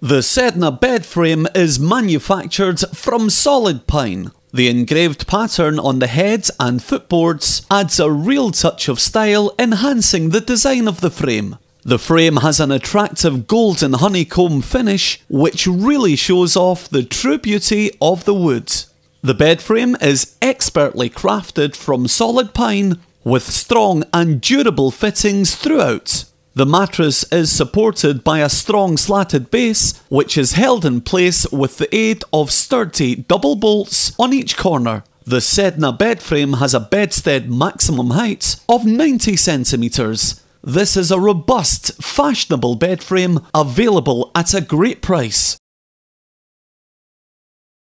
The Sedna bed frame is manufactured from solid pine. The engraved pattern on the heads and footboards adds a real touch of style, enhancing the design of the frame. The frame has an attractive golden honeycomb finish, which really shows off the true beauty of the wood. The bed frame is expertly crafted from solid pine with strong and durable fittings throughout. The mattress is supported by a strong slatted base, which is held in place with the aid of sturdy double bolts on each corner. The Sedna bed frame has a bedstead maximum height of 90 centimetres. This is a robust, fashionable bed frame available at a great price.